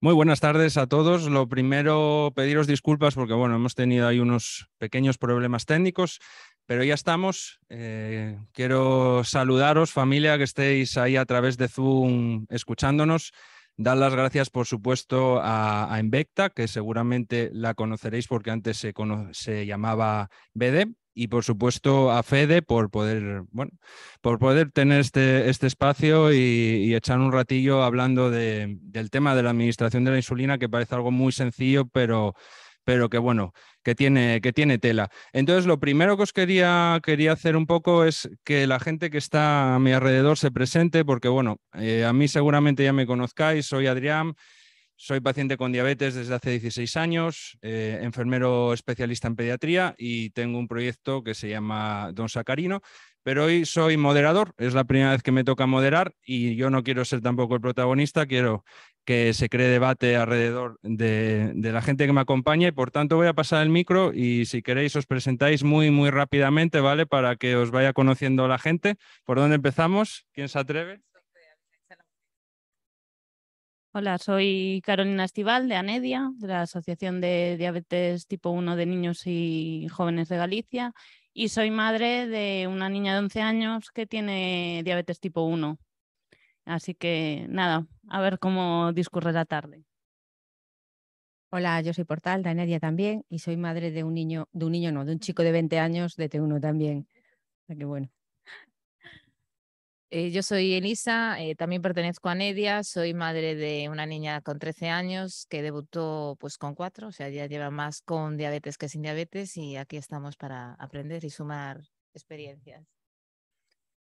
Muy buenas tardes a todos. Lo primero, pediros disculpas porque bueno, hemos tenido ahí unos pequeños problemas técnicos, pero ya estamos. Eh, quiero saludaros, familia, que estéis ahí a través de Zoom escuchándonos. Dar las gracias, por supuesto, a, Invecta, que seguramente la conoceréis porque antes se, se llamaba BD, y por supuesto a Fede por poder, bueno, por poder tener este, este espacio y, echar un ratillo hablando de, del tema de la administración de la insulina, que parece algo muy sencillo, pero, pero que bueno, que tiene, que tiene tela. Entonces, lo primero que os quería, quería hacer un poco es que la gente que está a mi alrededor se presente, porque bueno, eh, a mí seguramente ya me conozcáis, soy Adrián. Soy paciente con diabetes desde hace 16 años, eh, enfermero especialista en pediatría y tengo un proyecto que se llama Don Sacarino, pero hoy soy moderador, es la primera vez que me toca moderar y yo no quiero ser tampoco el protagonista, quiero que se cree debate alrededor de, la gente que me acompaña y por tanto voy a pasar el micro y si queréis os presentáis muy, muy rápidamente, ¿vale? Para que os vaya conociendo la gente. ¿Por dónde empezamos? ¿Quién se atreve? Hola, soy Carolina Estival de ANEDIA, de la Asociación de Diabetes Tipo 1 de Niños y Jóvenes de Galicia, y soy madre de una niña de 11 años que tiene diabetes tipo 1. Así que nada, a ver cómo discurre la tarde. Hola, yo soy Portal de ANEDIA también y soy madre de un niño, de un niño no, de un chico de 20 años de T1 también. Así que bueno. Eh, yo soy Elisa, eh, también pertenezco a Nedia, soy madre de una niña con 13 años que debutó pues con 4, o sea, ya lleva más con diabetes que sin diabetes y aquí estamos para aprender y sumar experiencias.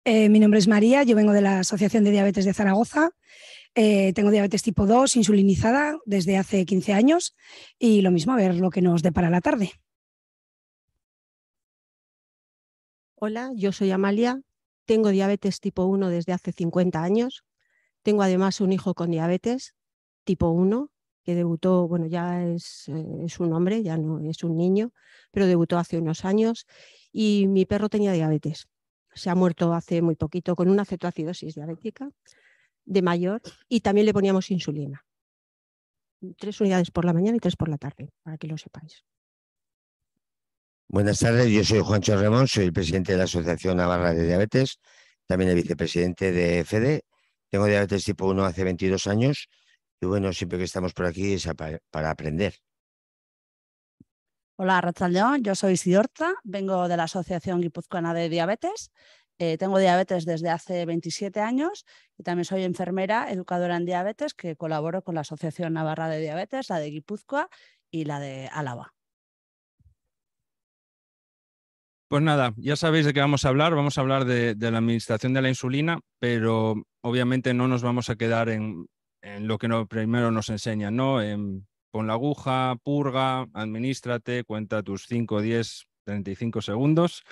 Eh, mi nombre es María, yo vengo de la Asociación de Diabetes de Zaragoza. tengo diabetes tipo 2, insulinizada desde hace 15 años y lo mismo a ver lo que nos depara la tarde. Hola, yo soy Amalia, tengo diabetes tipo 1 desde hace 50 años. Tengo además un hijo con diabetes tipo 1 que debutó, bueno, ya es, eh, es, un hombre, ya no es un niño, pero debutó hace unos años y mi perro tenía diabetes. Se ha muerto hace muy poquito con una cetoacidosis diabética de mayor y también le poníamos insulina. Tres unidades por la mañana y tres por la tarde, para que lo sepáis. Buenas tardes, yo soy Juancho Remón, soy el presidente de la Asociación Navarra de Diabetes, también el vicepresidente de FEDE. Tengo diabetes tipo 1 hace 22 años y bueno, siempre que estamos por aquí es para aprender. Hola, Ratzaldeón, yo soy Sidorta, vengo de la Asociación Guipuzcoana de Diabetes. Eh, tengo diabetes desde hace 27 años y también soy enfermera, educadora en diabetes, que colaboro con la Asociación Navarra de Diabetes, la de Guipúzcoa y la de Álava. Pues nada, ya sabéis de qué vamos a hablar. Vamos a hablar de, la administración de la insulina, pero obviamente no nos vamos a quedar en, lo que primero nos enseñan, ¿no? En, pon la aguja, purga, administrate, cuenta tus 5, 10, 35 segundos.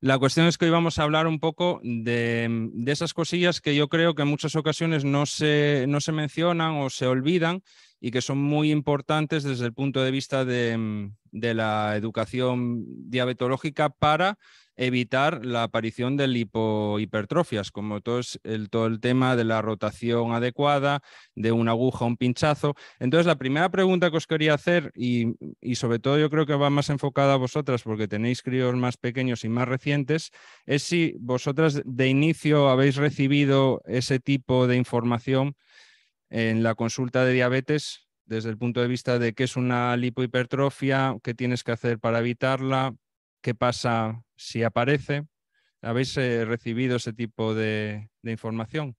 La cuestión es que hoy vamos a hablar un poco de, esas cosillas que yo creo que en muchas ocasiones no se, no se mencionan o se olvidan y que son muy importantes desde el punto de vista de, de la educación diabetológica para evitar la aparición de lipohipertrofias, como todo, el, todo el tema de la rotación adecuada, de una aguja, un pinchazo. Entonces, la primera pregunta que os quería hacer, y, y, sobre todo yo creo que va más enfocada a vosotras porque tenéis críos más pequeños y más recientes, es si vosotras de inicio habéis recibido ese tipo de información en la consulta de diabetes desde el punto de vista de qué es una lipohipertrofia, qué tienes que hacer para evitarla, qué pasa si aparece. ¿Habéis eh, recibido ese tipo de, de información?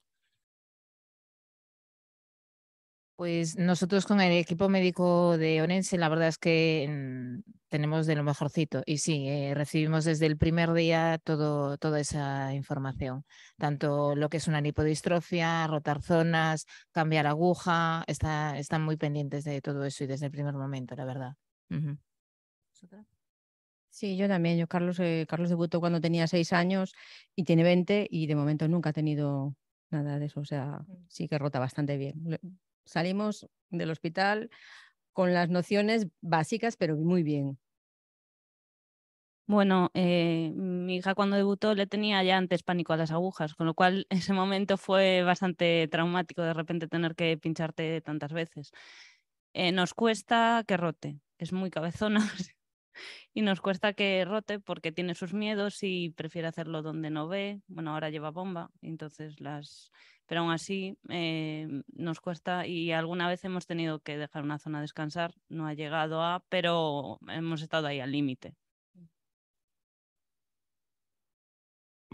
Pues nosotros con el equipo médico de Orense, la verdad es que mm, tenemos de lo mejorcito. Y sí, eh, recibimos desde el primer día todo, toda esa información. Tanto lo que es una lipodistrofia, rotar zonas, cambiar aguja, está, están muy pendientes de todo eso y desde el primer momento, la verdad. Sí, yo también. Yo, Carlos, eh, Carlos debutó cuando tenía seis años y tiene 20 y de momento nunca ha tenido nada de eso. O sea, mm. sí que rota bastante bien salimos del hospital con las nociones básicas, pero muy bien. Bueno, eh, mi hija cuando debutó le tenía ya antes pánico a las agujas, con lo cual ese momento fue bastante traumático de repente tener que pincharte tantas veces. Eh, nos cuesta que rote, es muy cabezona y nos cuesta que rote porque tiene sus miedos y prefiere hacerlo donde no ve. Bueno, ahora lleva bomba, entonces las... Pero aún así eh, nos cuesta y alguna vez hemos tenido que dejar una zona descansar, no ha llegado a, pero hemos estado ahí al límite.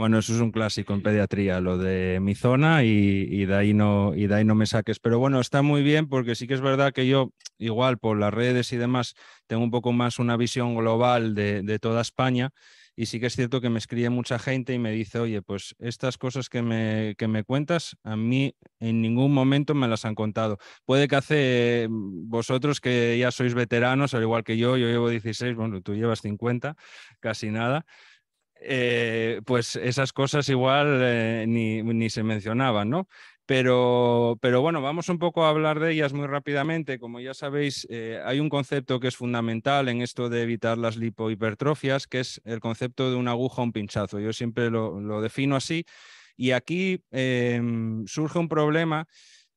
Bueno, eso es un clásico en pediatría, lo de mi zona y, de ahí no, y de ahí no me saques. Pero bueno, está muy bien porque sí que es verdad que yo, igual por las redes y demás, tengo un poco más una visión global de, toda España. Y sí que es cierto que me escribe mucha gente y me dice, oye, pues estas cosas que me, que me cuentas, a mí en ningún momento me las han contado. Puede que hace mm, vosotros que ya sois veteranos, al igual que yo, yo llevo 16, bueno, tú llevas 50, casi nada. Eh, pues esas cosas igual eh, ni, se mencionaban, ¿no? Pero, pero, bueno, vamos un poco a hablar de ellas muy rápidamente. Como ya sabéis, eh, hay un concepto que es fundamental en esto de evitar las lipohipertrofias, que es el concepto de una aguja o un pinchazo. Yo siempre lo, defino así. Y aquí em, surge un problema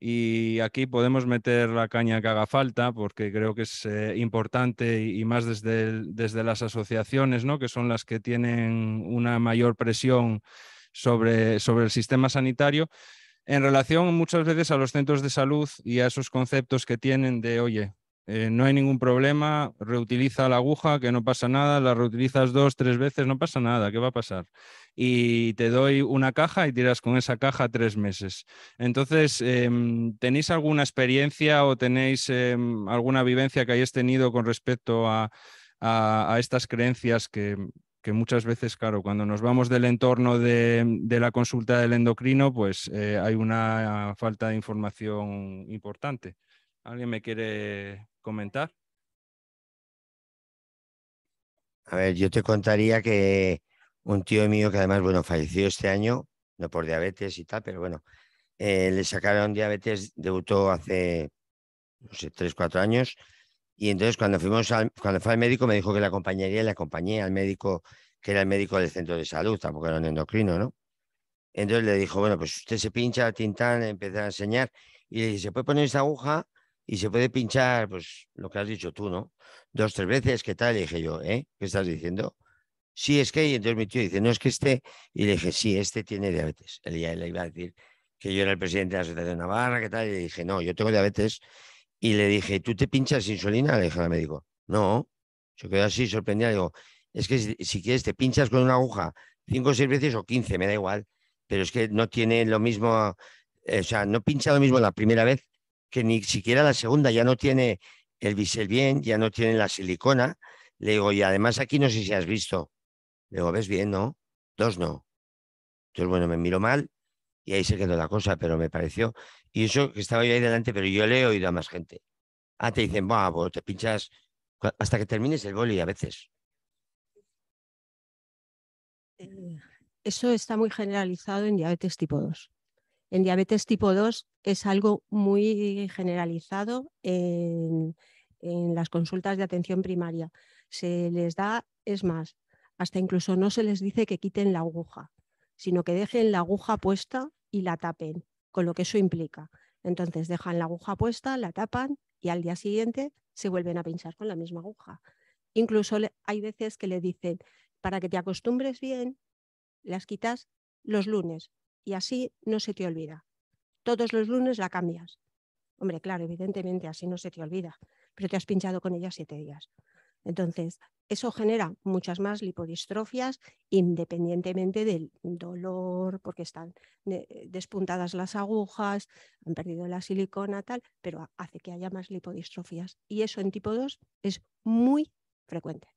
y aquí podemos meter la caña que haga falta porque creo que es eh, importante y, más desde, desde las asociaciones, ¿no? que son las que tienen una mayor presión sobre, sobre el sistema sanitario en relación muchas veces a los centros de salud y a esos conceptos que tienen de, oye, eh, no hay ningún problema, reutiliza la aguja, que no pasa nada, la reutilizas dos, tres veces, no pasa nada, ¿qué va a pasar? Y te doy una caja y tiras con esa caja tres meses. Entonces, em, ¿tenéis alguna experiencia o tenéis em, alguna vivencia que hayáis tenido con respecto a, estas creencias que, muchas veces, claro, cuando nos vamos del entorno de, la consulta del endocrino, pues eh, hay una falta de información importante. ¿Alguien me quiere comentar? A ver, yo te contaría que un tío mío que además, bueno, falleció este año, no por diabetes y tal, pero bueno, eh, le sacaron diabetes, debutó hace, no sé, tres, cuatro años. Y entonces cuando fuimos cuando fue al médico me dijo que la acompañaría y le acompañé al médico, que era el médico del centro de salud, tampoco era un endocrino, ¿no? Entonces le dijo, bueno, pues usted se pincha, tintán, empezó a enseñar y le dije, ¿se puede poner esta aguja? Y se puede pinchar, pues lo que has dicho tú, ¿no? Dos, tres veces, ¿qué tal? Y dije yo, ¿eh? ¿Qué estás diciendo? Sí, es que, y entonces mi tío dice, no es que este, y le dije, sí, este tiene diabetes. Él ya le iba a decir que yo era el presidente de la Asociación Navarra, ¿qué tal? Y le dije, no, yo tengo diabetes. Y le dije, ¿tú te pinchas insulina? Le dije al médico, no. Se quedó así sorprendido. Digo, es que si, quieres te pinchas con una aguja cinco o seis veces o quince, me da igual. Pero es que no tiene lo mismo, eh, o sea, no pincha lo mismo la primera vez que ni siquiera la segunda ya no tiene el bisel bien, ya no tiene la silicona. Le digo, y además aquí no sé si has visto. Le digo, ¿ves bien, no? Dos no. Entonces, bueno, me miro mal y ahí se quedó la cosa, pero me pareció. Y eso que estaba yo ahí delante, pero yo le he oído a más gente. Ah, te dicen, va, pues te pinchas hasta que termines el boli a veces. Eh, eso está muy generalizado en diabetes tipo 2. En diabetes tipo 2 es algo muy generalizado en, las consultas de atención primaria. Se les da, es más, hasta incluso no se les dice que quiten la aguja, sino que dejen la aguja puesta y la tapen, con lo que eso implica. Entonces dejan la aguja puesta, la tapan y al día siguiente se vuelven a pinchar con la misma aguja. Incluso hay veces que le dicen, para que te acostumbres bien, las quitas los lunes, y así no se te olvida. Todos los lunes la cambias. Hombre, claro, evidentemente así no se te olvida, pero te has pinchado con ella siete días. Entonces, eso genera muchas más lipodistrofias independientemente del dolor, porque están eh, despuntadas las agujas, han perdido la silicona, tal, pero hace que haya más lipodistrofias. Y eso en tipo 2 es muy frecuente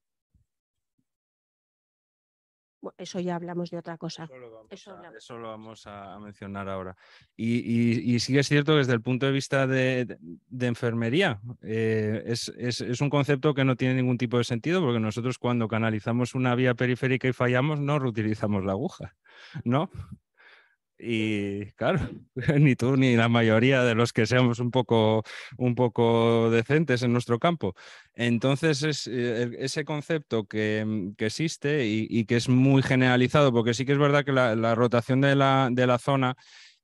eso ya hablamos de otra cosa. Eso lo vamos, a, mencionar ahora. Y, sí que es cierto desde el punto de vista de, enfermería, eh, es, un concepto que no tiene ningún tipo de sentido porque nosotros cuando canalizamos una vía periférica y fallamos no reutilizamos la aguja, ¿no? Y claro, ni tú ni la mayoría de los que seamos un poco, un poco decentes en nuestro campo. Entonces, es, eh, ese concepto que, mm, que existe y, que es muy generalizado, porque sí que es verdad que la, rotación de la, de la zona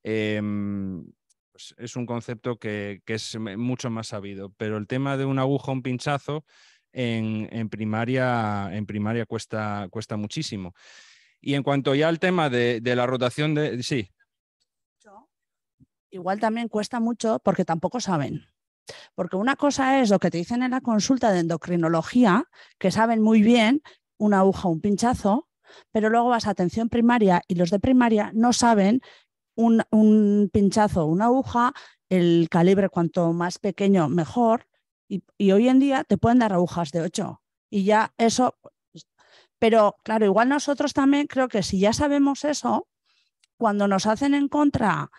em, pues es un concepto que, que, es mucho más sabido, pero el tema de una aguja, un pinchazo, en, en primaria, en primaria cuesta, cuesta muchísimo. Y en cuanto ya al tema de, la rotación de... Sí. Igual también cuesta mucho porque tampoco saben. Porque una cosa es lo que te dicen en la consulta de endocrinología, que saben muy bien una aguja, un pinchazo, pero luego vas a atención primaria y los de primaria no saben un, pinchazo, una aguja, el calibre cuanto más pequeño mejor. Y, y, hoy en día te pueden dar agujas de 8. Y ya eso pero claro, igual nosotros también creo que si ya sabemos eso, cuando nos hacen en contra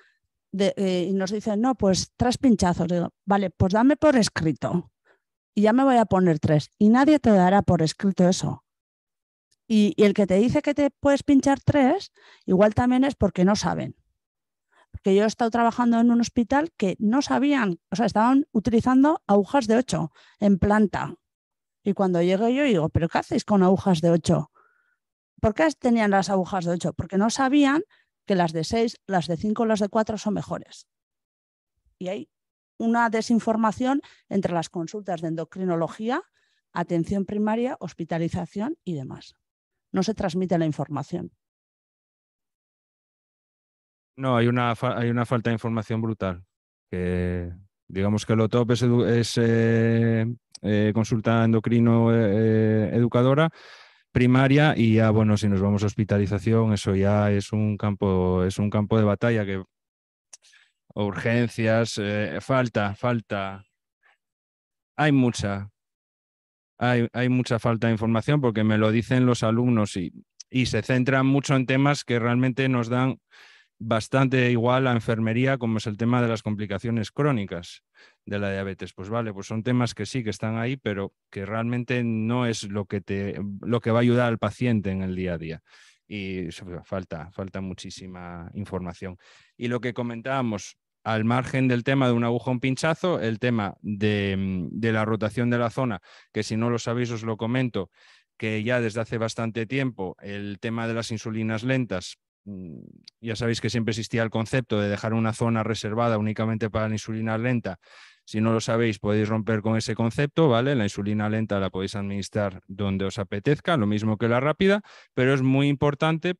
eh, y nos dicen, no, pues tres pinchazos, digo, vale, pues dame por escrito y ya me voy a poner tres. Y nadie te dará por escrito eso. Y, y el que te dice que te puedes pinchar tres, igual también es porque no saben. Porque yo he estado trabajando en un hospital que no sabían, o sea, estaban utilizando agujas de ocho en planta. Y cuando llegué yo digo, ¿pero qué hacéis con agujas de 8? ¿Por qué tenían las agujas de 8? Porque no sabían que las de 6, las de 5, las de 4 son mejores. Y hay una desinformación entre las consultas de endocrinología, atención primaria, hospitalización y demás. No se transmite la información. No, hay una, hay una falta de información brutal. Digamos que lo top es, eh, eh, consulta endocrino eh, educadora primaria y ya, bueno, si nos vamos a hospitalización, eso ya es un campo, es un campo de batalla que urgencias, eh, falta, falta. Hay mucha, hay, hay, mucha falta de información porque me lo dicen los alumnos y, y se centran mucho en temas que realmente nos dan bastante igual a enfermería como es el tema de las complicaciones crónicas de la diabetes. Pues vale, pues son temas que sí que están ahí, pero que realmente no es lo que te lo que va a ayudar al paciente en el día a día. Y falta, falta muchísima información. Y lo que comentábamos, al margen del tema de un agujón pinchazo, el tema de, de la rotación de la zona, que si no lo sabéis os lo comento, que ya desde hace bastante tiempo el tema de las insulinas lentas ya sabéis que siempre existía el concepto de dejar una zona reservada únicamente para la insulina lenta. Si no lo sabéis, podéis romper con ese concepto, ¿vale? La insulina lenta la podéis administrar donde os apetezca, lo mismo que la rápida, pero es muy importante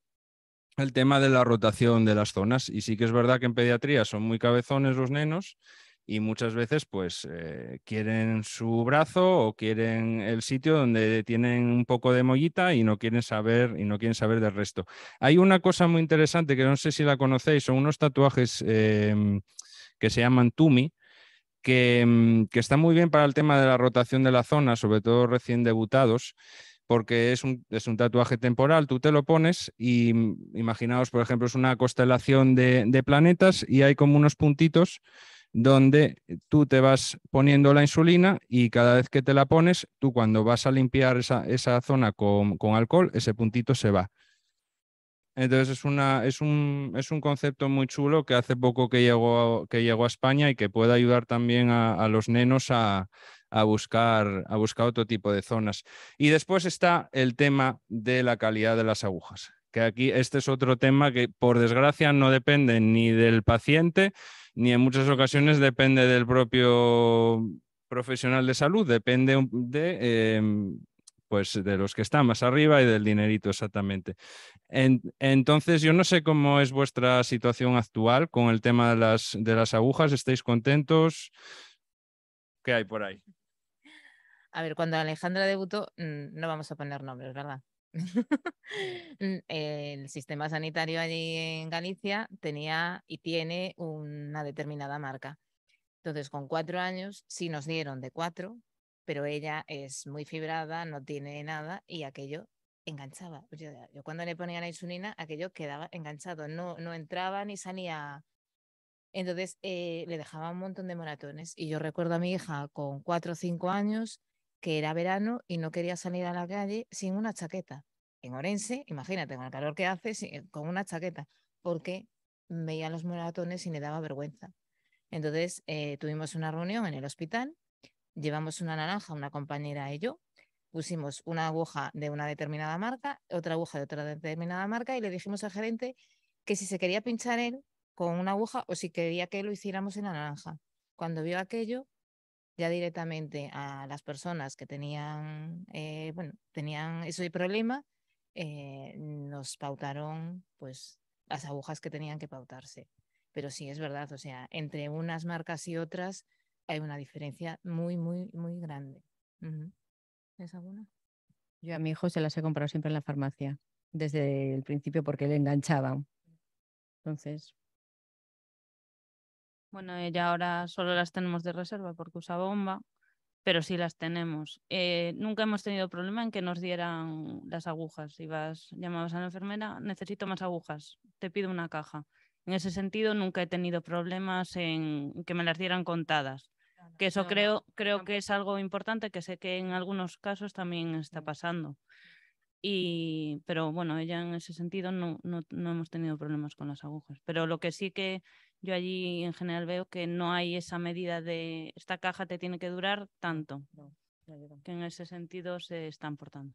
el tema de la rotación de las zonas. Y sí que es verdad que en pediatría son muy cabezones los nenos y muchas veces pues eh, quieren su brazo o quieren el sitio donde tienen un poco de mollita y no quieren saber y no quieren saber del resto. Hay una cosa muy interesante que no sé si la conocéis, son unos tatuajes em, que se llaman Tumi. Que, em, que están muy bien para el tema de la rotación de la zona, sobre todo recién debutados, porque es un, es un, tatuaje temporal, tú te lo pones y mm, imaginaos, por ejemplo, es una constelación de, de planetas y hay como unos puntitos donde tú te vas poniendo la insulina y cada vez que te la pones, tú cuando vas a limpiar esa, esa zona con, con, alcohol, ese puntito se va. Entonces es, una, es, un, es un concepto muy chulo que hace poco que llegó, que llegó a España y que puede ayudar también a, a los nenos a, a, buscar, a buscar otro tipo de zonas. Y después está el tema de la calidad de las agujas, que aquí este es otro tema que por desgracia no depende ni del paciente, ni en muchas ocasiones depende del propio profesional de salud, depende de, em, pues de los que están más arriba y del dinerito exactamente. entonces, yo no sé cómo es vuestra situación actual con el tema de las, de las agujas. ¿Estáis contentos? ¿Qué hay por ahí? A ver, cuando Alejandra debutó, mm, no vamos a poner nombres, ¿verdad? el sistema sanitario allí en Galicia tenía y tiene una determinada marca. Entonces, con cuatro años sí nos dieron de cuatro, pero ella es muy fibrada, no tiene nada y aquello enganchaba. Yo, cuando le ponía la insulina, aquello quedaba enganchado, no, no entraba ni salía. Entonces eh, le dejaba un montón de maratones. Y yo recuerdo a mi hija con cuatro o cinco años que era verano y no quería salir a la calle sin una chaqueta. En Orense, imagínate, con el calor que hace, con una chaqueta, porque veía los moratones y le daba vergüenza. Entonces eh, tuvimos una reunión en el hospital, llevamos una naranja, una compañera y yo, pusimos una aguja de una determinada marca, otra aguja de otra determinada marca y le dijimos al gerente que si se quería pinchar él con una aguja o si quería que lo hiciéramos en la naranja. Cuando vio aquello, ya directamente a las personas que tenían, eh, bueno, tenían ese problema, eh, nos pautaron pues las agujas que tenían que pautarse. Pero sí, es verdad, o sea, entre unas marcas y otras hay una diferencia muy, muy, muy grande. ¿Es alguna? Yo a mi hijo se las he comprado siempre en la farmacia, desde el principio porque le enganchaban. Entonces. Bueno, ella ahora solo las tenemos de reserva porque usa bomba, pero sí las tenemos. Eh, nunca hemos tenido problema en que nos dieran las agujas. Ibas, llamabas a la enfermera, necesito más agujas, te pido una caja. En ese sentido, nunca he tenido problemas en que me las dieran contadas. Que eso creo, creo que es algo importante, que sé que en algunos casos también está pasando. Y, pero bueno, ella en ese sentido no, no, no, hemos tenido problemas con las agujas. Pero lo que sí que yo allí en general veo que no hay esa medida de esta caja te tiene que durar tanto. Que en ese sentido se están portando.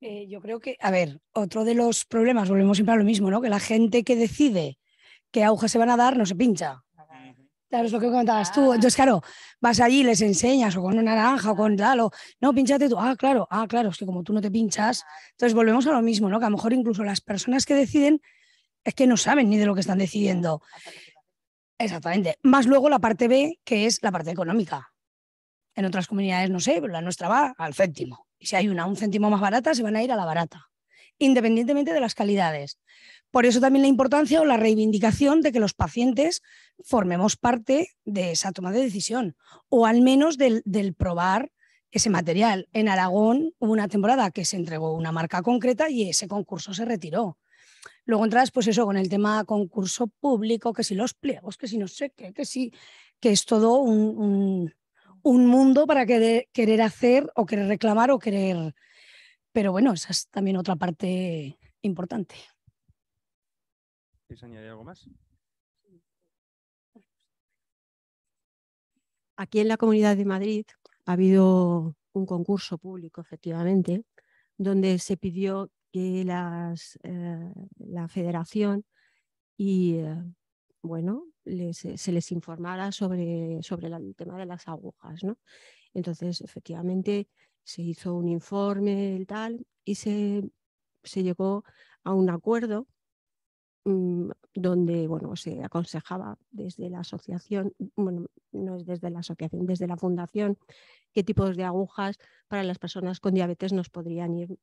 Eh, yo creo que, a ver, otro de los problemas, volvemos siempre a lo mismo, ¿no? Que la gente que decide qué agujas se van a dar no se pincha. Claro, es lo que comentabas tú. Entonces, claro, vas allí, les enseñas, o con una naranja, o con tal, o no, pinchate tú. Ah, claro, ah, claro, es que como tú no te pinchas. Entonces, volvemos a lo mismo, ¿no? Que a lo mejor incluso las personas que deciden es que no saben ni de lo que están decidiendo. Exactamente. Más luego la parte B, que es la parte económica. En otras comunidades, no sé, pero la nuestra va al céntimo. Y si hay una un céntimo más barata, se van a ir a la barata, independientemente de las calidades. Por eso también la importancia o la reivindicación de que los pacientes formemos parte de esa toma de decisión, o al menos del, del probar ese material. En Aragón hubo una temporada que se entregó una marca concreta y ese concurso se retiró. Luego entras, pues eso, con el tema concurso público, que si los pliegos, que si no sé qué, que sí, que es todo un, un mundo para querer, querer hacer o querer reclamar o querer... Pero bueno, esa es también otra parte importante. ¿Quieres añadir algo más? Aquí en la Comunidad de Madrid ha habido un concurso público, efectivamente, donde se pidió que las, eh, la federación y eh, bueno, se les informara sobre, sobre el tema de las agujas. ¿no? Entonces, efectivamente, se hizo un informe y tal, y se, se llegó a un acuerdo mm, donde bueno, se aconsejaba desde la asociación, bueno, no es desde la asociación, desde la fundación, qué tipos de agujas para las personas con diabetes nos podrían ir,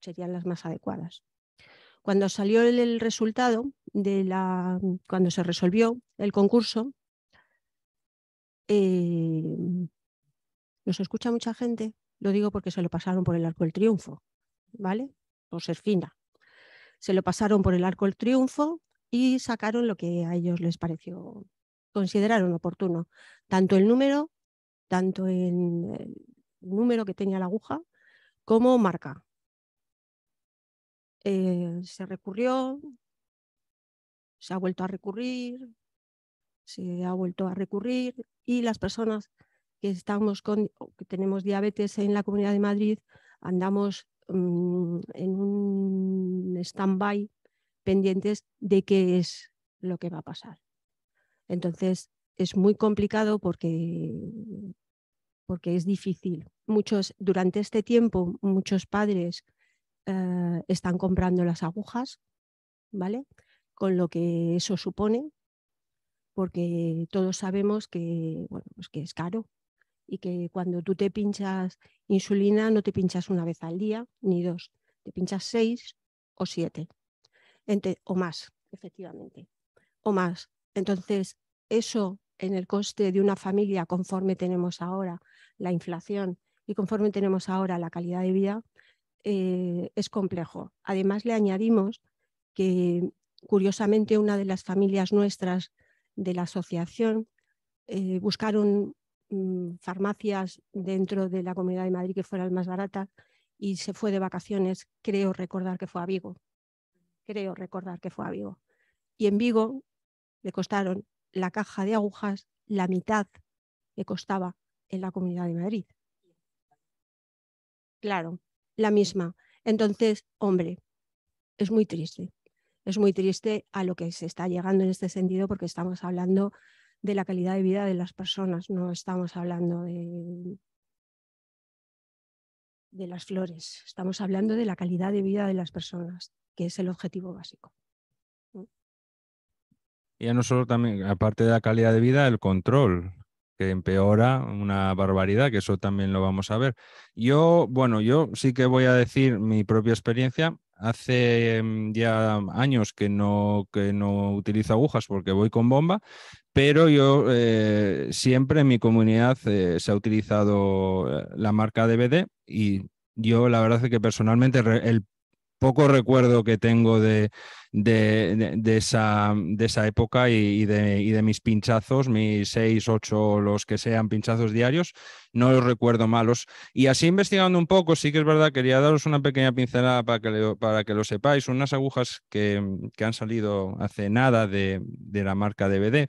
serían las más adecuadas. Cuando salió el, resultado de la, cuando se resolvió el concurso, eh, nos escucha mucha gente, lo digo porque se lo pasaron por el arco del triunfo, ¿vale? Por ser fina. Se lo pasaron por el arco del triunfo y sacaron lo que a ellos les pareció, consideraron oportuno, tanto el número, tanto el número que tenía la aguja, como marca. Eh, se recurrió, se ha vuelto a recurrir, se ha vuelto a recurrir y las personas que estamos con, que tenemos diabetes en la Comunidad de Madrid andamos mm, en un stand-by pendientes de qué es lo que va a pasar. Entonces es muy complicado porque, porque es difícil. Muchos, durante este tiempo, muchos padres eh, están comprando las agujas, ¿vale? Con lo que eso supone, porque todos sabemos que, bueno, pues que es caro y que cuando tú te pinchas insulina no te pinchas una vez al día ni dos, te pinchas seis o siete o más, efectivamente, o más. Entonces, eso en el coste de una familia, conforme tenemos ahora la inflación y conforme tenemos ahora la calidad de vida, eh, es complejo. Además, le añadimos que, curiosamente, una de las familias nuestras de la asociación eh, buscaron mm, farmacias dentro de la Comunidad de Madrid que fueran más baratas y se fue de vacaciones, creo recordar que fue a Vigo, creo recordar que fue a Vigo. Y en Vigo le costaron la caja de agujas la mitad que costaba en la Comunidad de Madrid. Claro, la misma. Entonces, hombre, es muy triste. Es muy triste a lo que se está llegando en este sentido porque estamos hablando de la calidad de vida de las personas, no estamos hablando de, de las flores, estamos hablando de la calidad de vida de las personas, que es el objetivo básico. Y a nosotros también, aparte de la calidad de vida, el control, que empeora una barbaridad, que eso también lo vamos a ver. Yo, bueno, yo sí que voy a decir mi propia experiencia. Hace mm, ya años que no, que no utilizo agujas porque voy con bomba, pero yo eh, siempre en mi comunidad eh, se ha utilizado eh, la marca DVD y yo la verdad es que personalmente el poco recuerdo que tengo de, de, esa, de esa, época y, de, y, de, mis pinchazos, mis seis, ocho, los que sean pinchazos diarios, no los recuerdo malos. Y así investigando un poco, sí que es verdad, quería daros una pequeña pincelada para que, para que lo sepáis, unas agujas que, que han salido hace nada de, la marca DVD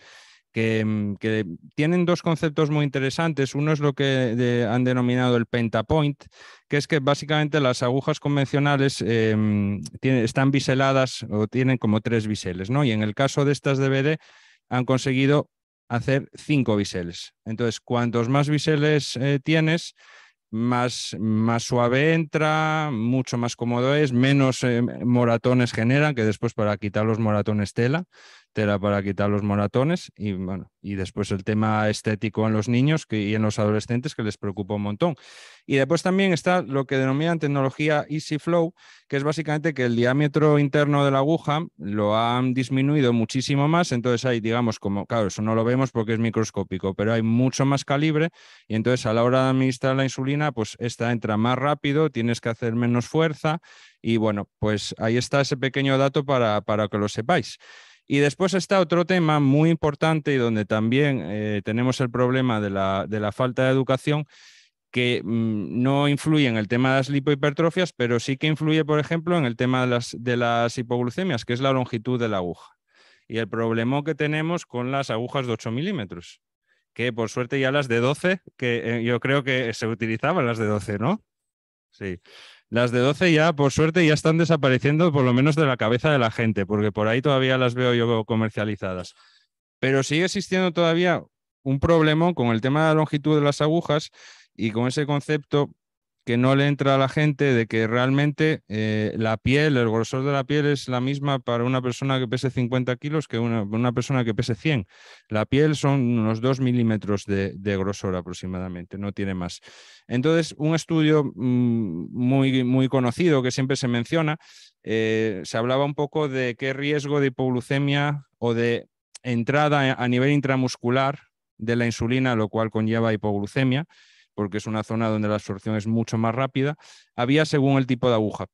Mm, que, tienen dos conceptos muy interesantes. Uno es lo que han denominado el pentapoint, que es que básicamente las agujas convencionales em, están biseladas o tienen como tres biseles, ¿no? Y en el caso de estas DVD han conseguido hacer cinco biseles. Entonces, cuantos más biseles eh, tienes, más, más suave entra, mucho más cómodo es, menos eh, moratones generan, que después para quitar los moratones tela tela para quitar los moratones y bueno, y después el tema estético en los niños y en los adolescentes que les preocupa un montón. Y después también está lo que denominan tecnología Easy Flow, que es básicamente que el diámetro interno de la aguja lo han disminuido muchísimo más, entonces hay, digamos, como, claro, eso no lo vemos porque es microscópico, pero hay mucho más calibre y entonces a la hora de administrar la insulina, pues esta entra más rápido, tienes que hacer menos fuerza y bueno, pues ahí está ese pequeño dato para, para que lo sepáis. Y después está otro tema muy importante y donde también eh, tenemos el problema de la, de la, falta de educación que mm, no influye en el tema de las lipohipertrofias, pero sí que influye, por ejemplo, en el tema de las, de las hipoglucemias, que es la longitud de la aguja. Y el problema que tenemos con las agujas de 8 milímetros, que por suerte ya las de 12, que eh, yo creo que se utilizaban las de 12, ¿no? Sí. Las de 12 ya, por suerte, ya están desapareciendo por lo menos de la cabeza de la gente, porque por ahí todavía las veo yo comercializadas. Pero sigue existiendo todavía un problema con el tema de la longitud de las agujas y con ese concepto que no le entra a la gente de que realmente eh, la piel, el grosor de la piel es la misma para una persona que pese 50 kilos que una, una persona que pese 100. La piel son unos 2 milímetros de, grosor aproximadamente, no tiene más. Entonces, un estudio mm, muy, muy conocido que siempre se menciona, eh, se hablaba un poco de qué riesgo de hipoglucemia o de entrada a nivel intramuscular de la insulina, lo cual conlleva hipoglucemia porque es una zona donde la absorción es mucho más rápida, había según el tipo de aguja.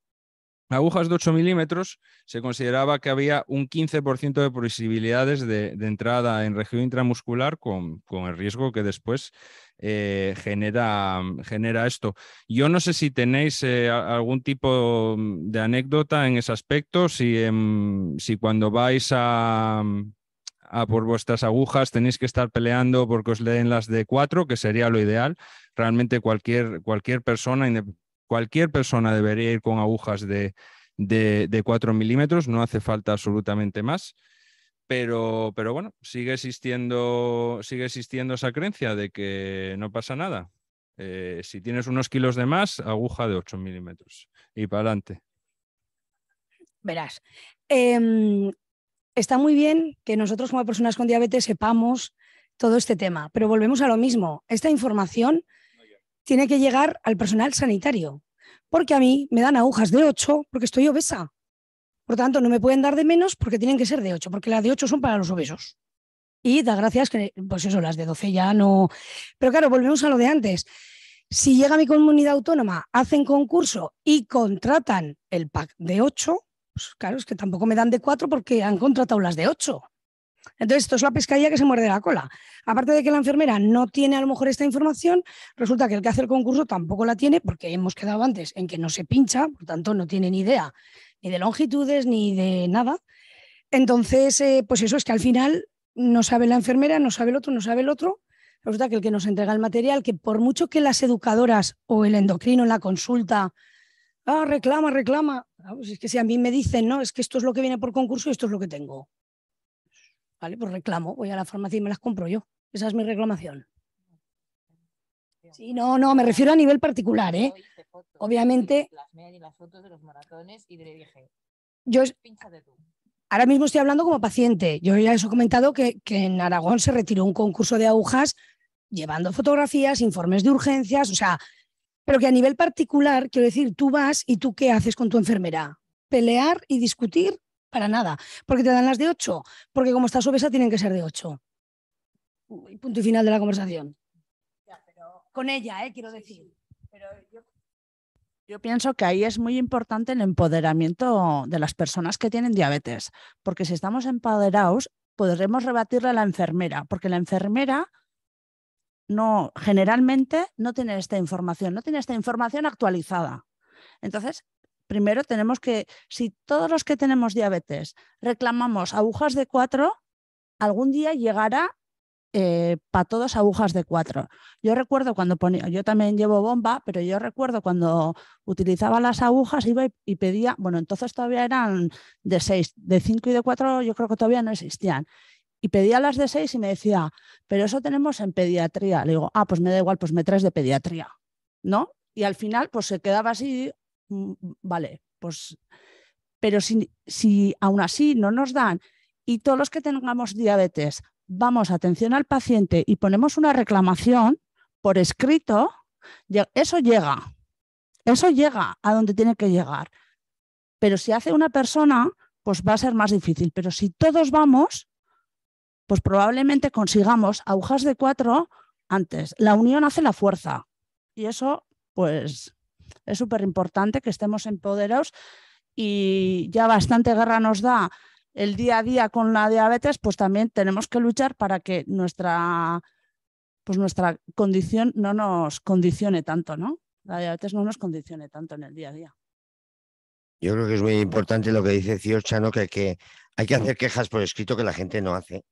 Agujas de 8 milímetros se consideraba que había un 15% de posibilidades de, entrada en región intramuscular con, el riesgo que después eh, genera, genera, esto. Yo no sé si tenéis eh, algún tipo de anécdota en ese aspecto, si, si cuando vais a, a por vuestras agujas tenéis que estar peleando porque os leen las de 4, que sería lo ideal. Realmente cualquier, cualquier, persona, cualquier persona debería ir con agujas de, de, 4 milímetros, no hace falta absolutamente más. Pero, pero bueno, sigue existiendo, sigue existiendo esa creencia de que no pasa nada. Eh, si tienes unos kilos de más, aguja de 8 milímetros. Y para adelante. Verás, em, está muy bien que nosotros como personas con diabetes sepamos todo este tema, pero volvemos a lo mismo. Esta información tiene que llegar al personal sanitario, porque a mí me dan agujas de 8 porque estoy obesa. Por tanto, no me pueden dar de menos porque tienen que ser de 8, porque las de 8 son para los obesos. Y da gracias que, pues eso, las de 12 ya no. Pero claro, volvemos a lo de antes. Si llega mi comunidad autónoma, hacen concurso y contratan el pack de 8, pues claro, es que tampoco me dan de cuatro porque han contratado las de ocho. Entonces, esto es la pescadilla que se muerde la cola. Aparte de que la enfermera no tiene a lo mejor esta información, resulta que el que hace el concurso tampoco la tiene porque hemos quedado antes en que no se pincha, por tanto no tiene ni idea ni de longitudes ni de nada. Entonces, eh, pues eso es que al final no sabe la enfermera, no sabe el otro, no sabe el otro. Resulta que el que nos entrega el material, que por mucho que las educadoras o el endocrino en la consulta, ah, reclama, reclama, ah, pues es que si a mí me dicen, no, es que esto es lo que viene por concurso y esto es lo que tengo. Vale, pues reclamo, voy a la farmacia y me las compro yo. Esa es mi reclamación. Sí, no, no, me refiero a nivel particular, ¿eh? Obviamente. Yo ahora mismo estoy hablando como paciente. Yo ya os he comentado que, que en Aragón se retiró un concurso de agujas llevando fotografías, informes de urgencias, o sea, pero que a nivel particular, quiero decir, tú vas y tú qué haces con tu enfermera? Pelear y discutir para nada. Porque te dan las de 8, porque como estás obesa tienen que ser de 8. Punto y final de la conversación. Con ella, ¿eh? quiero decir. yo... pienso que ahí es muy importante el empoderamiento de las personas que tienen diabetes, porque si estamos empoderados, podremos rebatirle a la enfermera, porque la enfermera no, generalmente no tiene esta información, no tiene esta información actualizada. Entonces, primero tenemos que, si todos los que tenemos diabetes reclamamos agujas de cuatro, algún día llegará eh, para todos agujas de cuatro. Yo recuerdo cuando ponía, yo también llevo bomba, pero yo recuerdo cuando utilizaba las agujas, iba y, pedía, bueno, entonces todavía eran de seis, de cinco y de cuatro yo creo que todavía no existían. Y pedía las de seis y me decía, pero eso tenemos en pediatría. Le digo, ah, pues me da igual, pues me traes de pediatría, ¿no? Y al final, pues se quedaba así, vale, pues, pero si, si aún así no nos dan y todos los que tengamos diabetes vamos atención al paciente y ponemos una reclamación por escrito, eso llega, eso llega a donde tiene que llegar. Pero si hace una persona, pues va a ser más difícil. Pero si todos vamos, pues probablemente consigamos agujas de cuatro antes. La unión hace la fuerza. Y eso, pues, es súper importante que estemos empoderados y ya bastante guerra nos da el día a día con la diabetes, pues también tenemos que luchar para que nuestra, pues nuestra condición no nos condicione tanto, ¿no? La diabetes no nos condicione tanto en el día a día. Yo creo que es muy importante lo que dice Cío Chano, que que hay que hacer quejas por escrito que la gente no hace.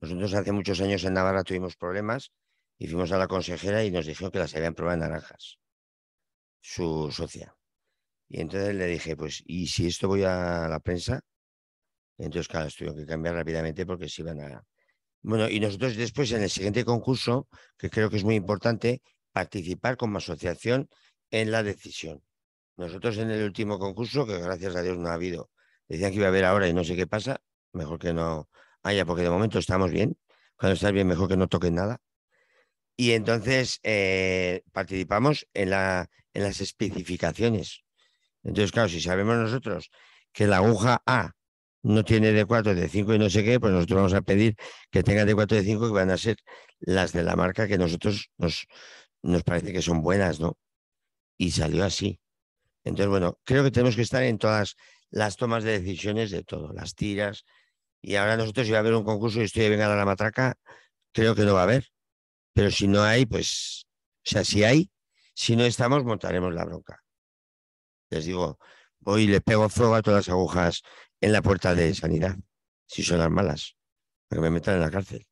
Nosotros hace muchos años en Navarra tuvimos problemas y fuimos a la consejera y nos dijeron que las habían probado en naranjas, su socia. Y entonces le dije, pues, ¿y si esto voy a la prensa? Entonces, claro, tuvieron que cambiar rápidamente porque se iban a... Bueno, y nosotros después en el siguiente concurso, que creo que es muy importante, participar como asociación en la decisión. Nosotros en el último concurso, que gracias a Dios no ha habido, decían que iba a haber ahora y no sé qué pasa, mejor que no haya, porque de momento estamos bien. Cuando estás bien, mejor que no toquen nada. Y entonces eh, participamos en, la, en las especificaciones. Entonces, claro, si sabemos nosotros que la aguja A no tiene de 4, de 5 y no sé qué, pues nosotros vamos a pedir que tenga de 4, de 5, que van a ser las de la marca que nosotros nos, nos parece que son buenas, ¿no? Y salió así. Entonces, bueno, creo que tenemos que estar en todas las tomas de decisiones de todo, las tiras. Y ahora nosotros, si va a haber un concurso y estoy de venga a la matraca, creo que no va a haber. Pero si no hay, pues, o sea, si hay, si no estamos, montaremos la bronca. Les digo, hoy le pego fuego a todas las agujas en la puerta de sanidad, si son las malas, para que me metan en la cárcel.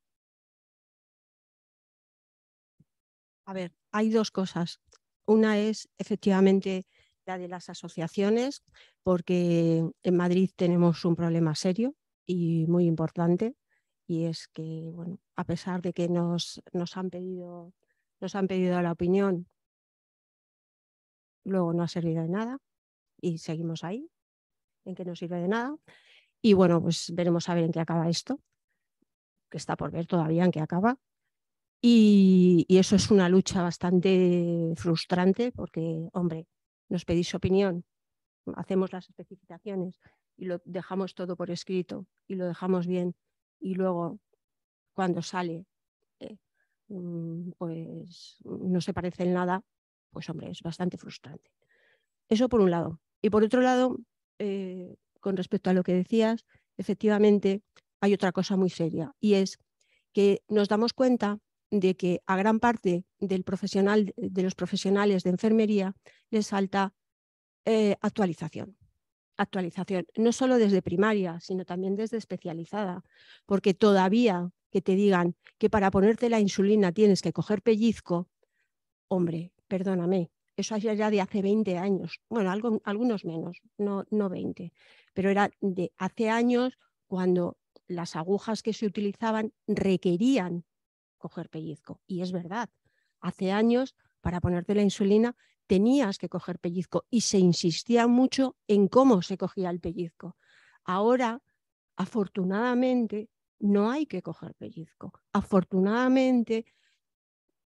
A ver, hay dos cosas. Una es efectivamente la de las asociaciones, porque en Madrid tenemos un problema serio y muy importante, y es que, bueno, a pesar de que nos, nos, han, pedido, nos han pedido la opinión, luego no ha servido de nada y seguimos ahí en que no sirve de nada. Y bueno, pues veremos a ver en qué acaba esto, que está por ver todavía en qué acaba. Y, eso es una lucha bastante frustrante porque, hombre, nos pedís opinión, hacemos las especificaciones y lo dejamos todo por escrito y lo dejamos bien y luego cuando sale eh, mm, pues no se parece en nada, pues hombre, es bastante frustrante. Eso por un lado. Y por otro lado, eh, con respecto a lo que decías, efectivamente, hay otra cosa muy seria y es que nos damos cuenta de que a gran parte del profesional, de los profesionales de enfermería les falta eh, actualización. Actualización, no solo desde primaria, sino también desde especializada, porque todavía que te digan que para ponerte la insulina tienes que coger pellizco, hombre, perdóname, eso ya de hace 20 años, bueno, algo, algunos menos, no, no 20, pero era de hace años cuando las agujas que se utilizaban requerían coger pellizco. Y es verdad, hace años para ponerte la insulina tenías que coger pellizco y se insistía mucho en cómo se cogía el pellizco. Ahora, afortunadamente, no hay que coger pellizco. Afortunadamente,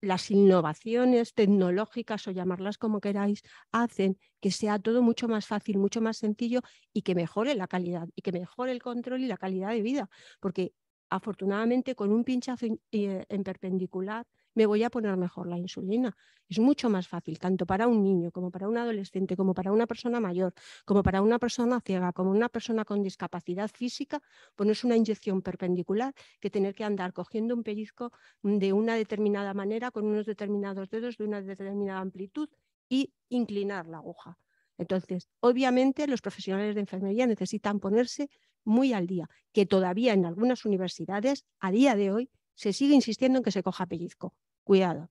las innovaciones tecnológicas o llamarlas como queráis, hacen que sea todo mucho más fácil, mucho más sencillo y que mejore la calidad y que mejore el control y la calidad de vida. Porque afortunadamente con un pinchazo eh, en perpendicular me voy a poner mejor la insulina. Es mucho más fácil, tanto para un niño como para un adolescente, como para una persona mayor, como para una persona ciega, como una persona con discapacidad física, ponerse una inyección perpendicular que tener que andar cogiendo un pellizco de una determinada manera, con unos determinados dedos de una determinada amplitud y inclinar la aguja. Entonces, obviamente los profesionales de enfermería necesitan ponerse muy al día, que todavía en algunas universidades, a día de hoy, se sigue insistiendo en que se coja pellizco. Cuidado,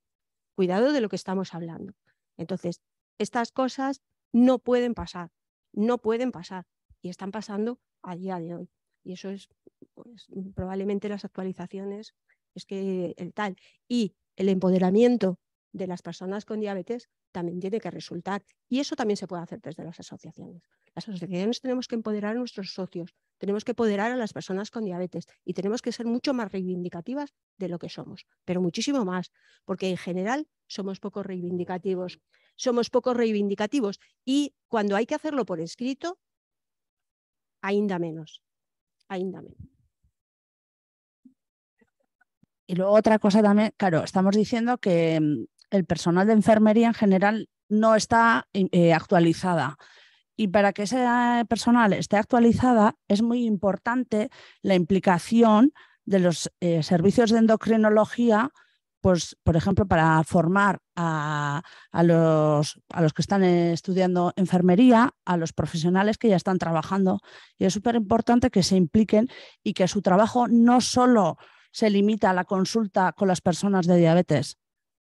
cuidado de lo que estamos hablando. Entonces, estas cosas no pueden pasar, no pueden pasar y están pasando a día de hoy. Y eso es, pues, probablemente las actualizaciones, es que el tal. Y el empoderamiento de las personas con diabetes también tiene que resultar. Y eso también se puede hacer desde las asociaciones. Las asociaciones tenemos que empoderar a nuestros socios, tenemos que empoderar a las personas con diabetes y tenemos que ser mucho más reivindicativas de lo que somos, pero muchísimo más, porque en general somos poco reivindicativos. Somos poco reivindicativos y cuando hay que hacerlo por escrito, ainda menos, ainda menos. Y luego otra cosa también, claro, estamos diciendo que mm, el personal de enfermería en general no está eh, actualizada. Y para que ese personal esté actualizada es muy importante la implicación de los eh, servicios de endocrinología, pues, por ejemplo, para formar a, los, a, los, que están estudiando enfermería, a los profesionales que ya están trabajando. Y es súper importante que se impliquen y que su trabajo no solo se limita a la consulta con las personas de diabetes,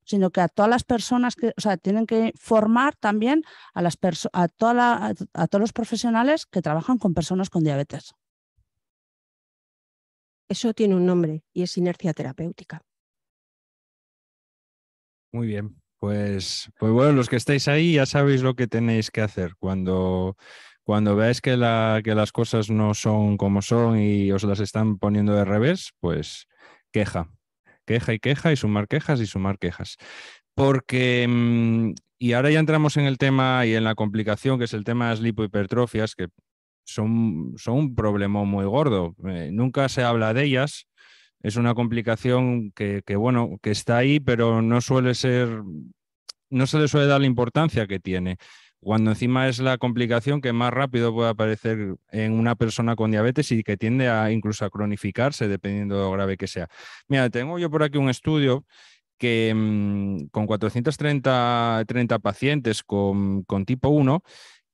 sino que a todas las personas que, o sea, tienen que formar también a, las a, toda a, todos los profesionales que trabajan con personas con diabetes. Eso tiene un nombre y es inercia terapéutica. Muy bien, pues, pues bueno, los que estáis ahí ya sabéis lo que tenéis que hacer cuando, cuando veáis que, la, que las cosas no son como son y os las están poniendo de revés, pues queja, queja y queja y sumar quejas y sumar quejas. Porque, mm, y ahora ya entramos en el tema y en la complicación, que es el tema de las lipohipertrofias, que son, son un problema muy gordo. Eh, nunca se habla de ellas. Es una complicación que, que, bueno, que está ahí, pero no suele ser, no se le suele dar la importancia que tiene cuando encima es la complicación que más rápido puede aparecer en una persona con diabetes y que tiende a incluso a cronificarse dependiendo de lo grave que sea. Mira, tengo yo por aquí un estudio que mm, con 430 30 pacientes con, con tipo 1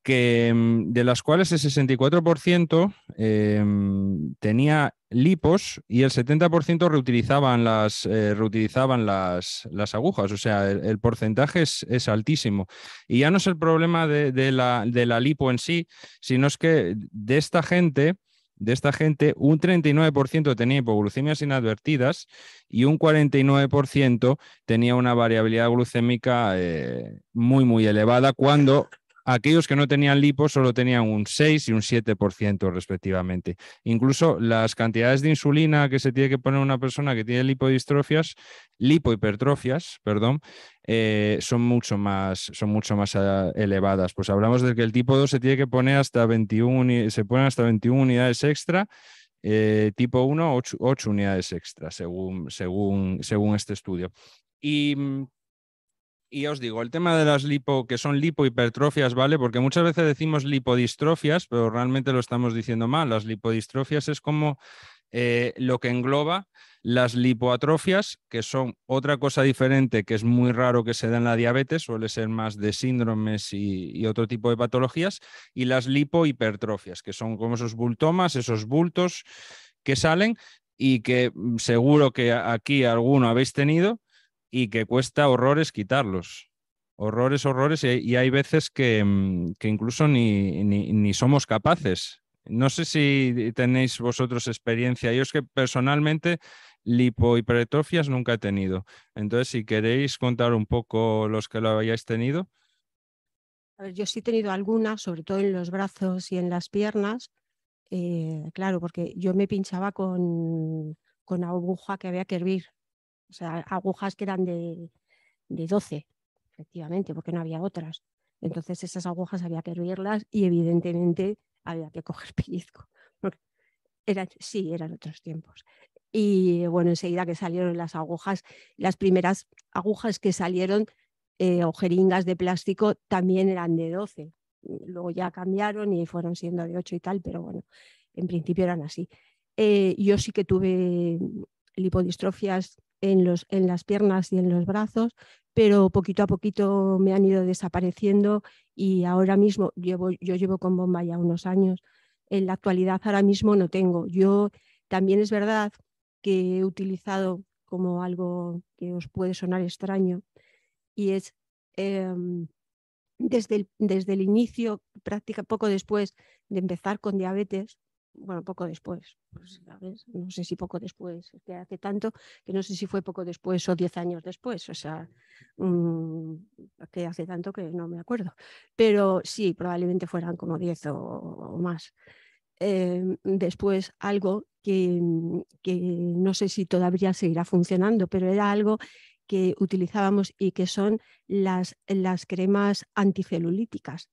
que mm, de las cuales el 64% em, tenía lipos y el 70% reutilizaban las, eh, reutilizaban las, las, agujas. O sea, el, porcentaje es, altísimo. Y ya no es el problema de, la, de la lipo en sí, sino es que de esta gente de esta gente, un 39% tenía hipoglucemias inadvertidas y un 49% tenía una variabilidad glucémica eh, muy, muy elevada cuando Aquellos que no tenían lipo solo tenían un 6 y un 7% respectivamente. Incluso las cantidades de insulina que se tiene que poner una persona que tiene lipodistrofias, lipohipertrofias, perdón, eh, son mucho más, son mucho más eh, elevadas. Pues hablamos de que el tipo 2 se tiene que poner hasta 21, se ponen hasta 21 unidades extra. Eh, tipo 1, 8, 8, unidades extra, según, según, según este estudio. Y mm, y os digo, el tema de las lipo, que son lipohipertrofias, ¿vale? Porque muchas veces decimos lipodistrofias, pero realmente lo estamos diciendo mal. Las lipodistrofias es como eh, lo que engloba las lipoatrofias, que son otra cosa diferente que es muy raro que se da en la diabetes, suele ser más de síndromes y, otro tipo de patologías, y las lipohipertrofias, que son como esos bultomas, esos bultos que salen y que mm, seguro que aquí alguno habéis tenido y que cuesta horrores quitarlos. Horrores, horrores, y hay, veces que, mm, que incluso ni, ni somos capaces. No sé si tenéis vosotros experiencia. Yo es que personalmente lipohipertrofias nunca he tenido. Entonces, si queréis contar un poco los que lo hayáis tenido. A ver, yo sí he tenido algunas, sobre todo en los brazos y en las piernas. Eh, claro, porque yo me pinchaba con, con aguja que había que hervir. O sea, agujas que eran de, de 12, efectivamente, porque no había otras. Entonces esas agujas había que hervirlas y evidentemente había que coger pellizco. Porque era, sí, eran otros tiempos. Y bueno, enseguida que salieron las agujas, las primeras agujas que salieron eh, o jeringas de plástico también eran de 12. Luego ya cambiaron y fueron siendo de 8 y tal, pero bueno, en principio eran así. Eh, yo sí que tuve lipodistrofias en, los, en las piernas y en los brazos, pero poquito a poquito me han ido desapareciendo y ahora mismo llevo, yo llevo con bomba ya unos años. En la actualidad ahora mismo no tengo. Yo también es verdad que he utilizado como algo que os puede sonar extraño y es em, desde, el, desde el inicio, práctica poco después de empezar con diabetes, bueno, poco después, pues, no sé si poco después, que hace tanto que no sé si fue poco después o diez años después, o sea, mm, que hace tanto que no me acuerdo, pero sí, probablemente fueran como diez o, más. Em, después algo que, que no sé si todavía seguirá funcionando, pero era algo que utilizábamos y que son las, las cremas anticelulíticas.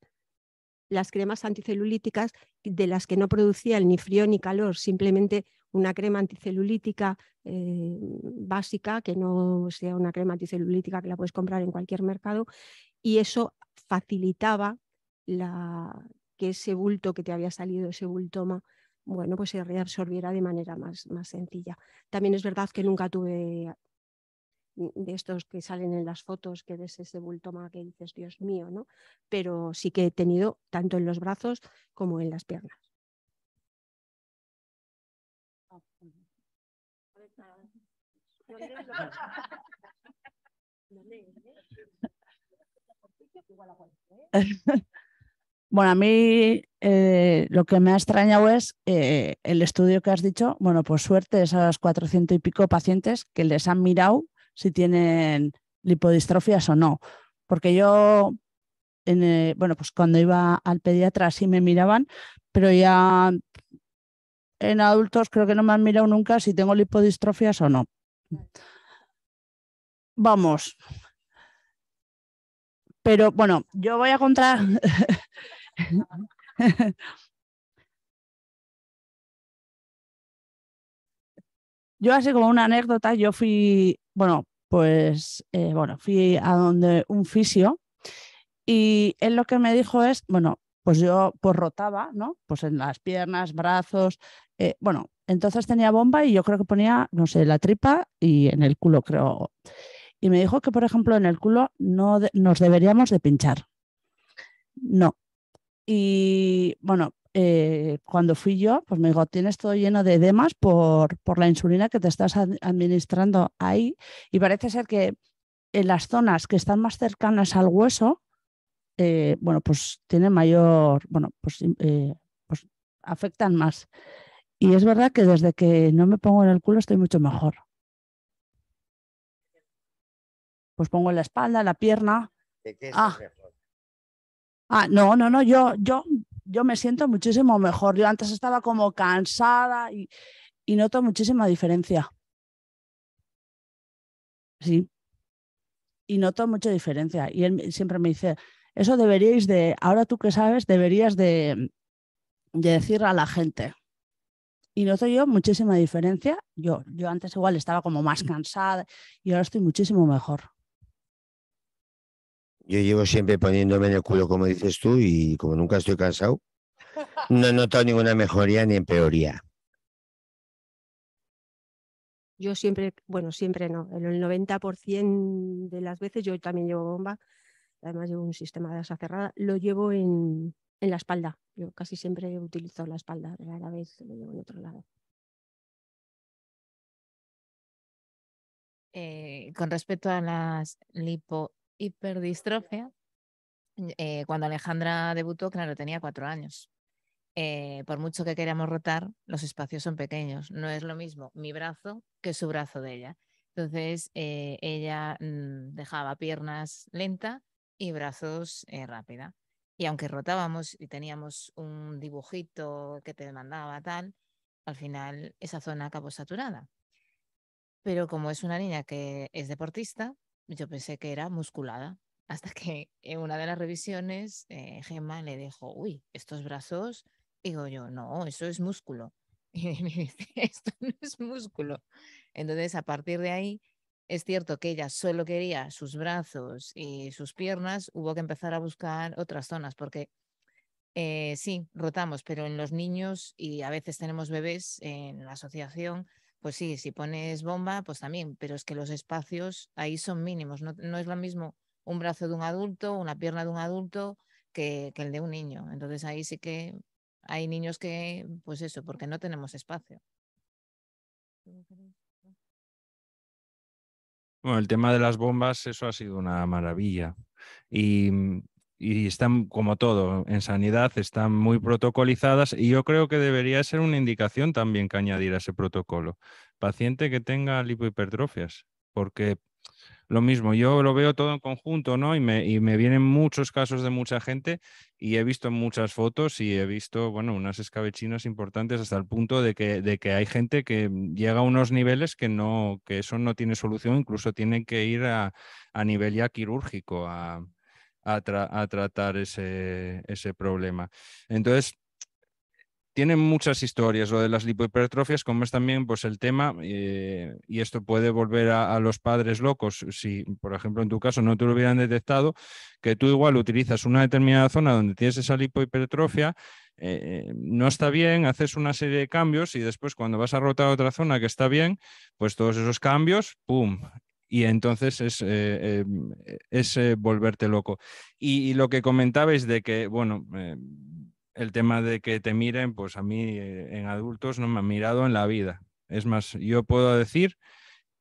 Las cremas anticelulíticas de las que no producían ni frío ni calor, simplemente una crema anticelulítica eh, básica, que no sea una crema anticelulítica que la puedes comprar en cualquier mercado, y eso facilitaba la, que ese bulto que te había salido, ese bultoma, bueno, pues se reabsorbiera de manera más, más sencilla. También es verdad que nunca tuve de estos que salen en las fotos, que ves ese bultoma que dices, Dios mío, ¿no? Pero sí que he tenido tanto en los brazos como en las piernas. Bueno, a mí eh, lo que me ha extrañado es eh, el estudio que has dicho. Bueno, pues suerte esas cuatrocientos y pico pacientes que les han mirado si tienen lipodistrofias o no. Porque yo, eh, bueno, pues cuando iba al pediatra sí me miraban, pero ya en adultos creo que no me han mirado nunca si tengo lipodistrofias o no. Vamos. Pero bueno, yo voy a contar yo así como una anécdota, yo fui, bueno, pues, eh, bueno, fui a donde un fisio y él lo que me dijo es, bueno, pues yo pues rotaba, ¿no? Pues en las piernas, brazos, eh, bueno, entonces tenía bomba y yo creo que ponía, no sé, la tripa y en el culo, creo. Y me dijo que, por ejemplo, en el culo no nos deberíamos de pinchar. No, y bueno, eh, cuando fui yo, pues me dijo, tienes todo lleno de edemas por, por la insulina que te estás administrando ahí. Y parece ser que en las zonas que están más cercanas al hueso, eh, bueno, pues tienen mayor, bueno, pues, eh, pues afectan más. Y es verdad que desde que no me pongo en el culo estoy mucho mejor. Pues pongo en la espalda, la pierna. ah, Ah, no, no, no, yo, yo, yo me siento muchísimo mejor. Yo antes estaba como cansada y, noto muchísima diferencia. Sí. Y noto mucha diferencia. Y él siempre me dice, eso deberíais de, ahora tú que sabes, deberías de, de decir a la gente. Y noto yo muchísima diferencia. Yo, yo antes igual estaba como más cansada y ahora estoy muchísimo mejor. Yo llevo siempre poniéndome en el culo, como dices tú, y como nunca estoy cansado, no he notado ninguna mejoría ni empeoría. Yo siempre, bueno, siempre no, en el 90% de las veces yo también llevo bomba, además llevo un sistema de asa cerrada, lo llevo en, en la espalda. Yo casi siempre utilizo la espalda, pero a la vez lo llevo en otro lado. Eh, con respecto a las lipohiperdistrofia, eh, cuando Alejandra debutó, claro, tenía cuatro años. Eh, por mucho que queramos rotar, los espacios son pequeños. No es lo mismo mi brazo que su brazo de ella. Entonces, ella mm, dejaba piernas lenta y brazos rápida. Y aunque rotábamos y teníamos un dibujito que te demandaba tal, al final esa zona acabó saturada. Pero como es una niña que es deportista, yo pensé que era musculada. Hasta que en una de las revisiones, eh, Gemma le dijo, uy, estos brazos, digo yo, no, eso es músculo. Y me dice, esto no es músculo. Entonces, a partir de ahí, es cierto que ella solo quería sus brazos y sus piernas, hubo que empezar a buscar otras zonas, porque eh, sí, rotamos, pero en los niños y a veces tenemos bebés en la asociación, pues sí, si pones bomba, pues también, pero es que los espacios ahí son mínimos. No, es lo mismo un brazo de un adulto, una pierna de un adulto que, el de un niño. Entonces ahí sí que hay niños que, pues eso, porque no tenemos espacio. Bueno, el tema de las bombas, eso ha sido una maravilla. Y y están, como todo, en sanidad, están muy protocolizadas y yo creo que debería ser una indicación también que añadir a ese protocolo. Paciente que tenga lipohipertrofias, porque lo mismo, yo lo veo todo en conjunto, ¿no? Y me, y me vienen muchos casos de mucha gente y he visto muchas fotos y he visto, bueno, unas escabechinas importantes hasta el punto de que, de que hay gente que llega a unos niveles que no, que eso no tiene solución, incluso tienen que ir a, a nivel ya quirúrgico, a, a, tratar ese, problema. Entonces, tienen muchas historias lo de las lipohipertrofias, como es también pues, el tema, eh, y esto puede volver a, los padres locos, si por ejemplo en tu caso no te lo hubieran detectado, que tú igual utilizas una determinada zona donde tienes esa lipohipertrofia, eh, no está bien, haces una serie de cambios y después cuando vas a rotar otra zona que está bien, pues todos esos cambios, ¡pum! Y entonces es, eh, em, es eh, volverte loco. Y, lo que comentabais de que, bueno, eh, el tema de que te miren, pues a mí en adultos no me han mirado en la vida. Es más, yo puedo decir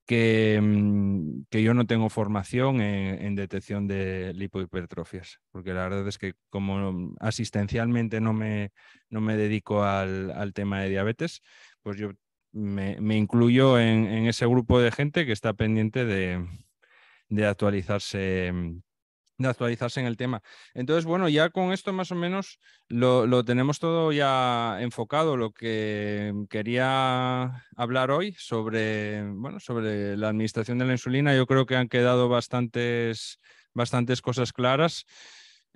que, mm, que yo no tengo formación en, detección de lipohipertrofias, porque la verdad es que como asistencialmente no me, no me dedico al, al tema de diabetes, pues yo me, incluyo en, ese grupo de gente que está pendiente de, actualizarse de actualizarse en el tema. Entonces, bueno, ya con esto más o menos lo, tenemos todo ya enfocado. Lo que quería hablar hoy sobre, bueno, sobre la administración de la insulina, yo creo que han quedado bastantes, bastantes cosas claras.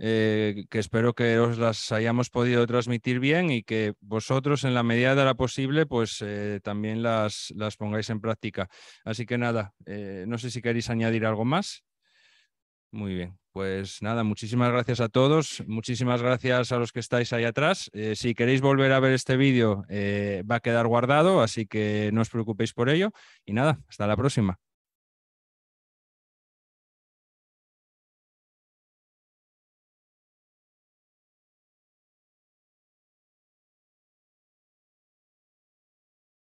Eh, que espero que os las hayamos podido transmitir bien y que vosotros en la medida de la posible pues eh, también las, las, pongáis en práctica. Así que nada, eh, no sé si queréis añadir algo más. Muy bien, pues nada, muchísimas gracias a todos, muchísimas gracias a los que estáis ahí atrás. si queréis volver a ver este vídeo va a quedar guardado, así que no os preocupéis por ello y nada, hasta la próxima.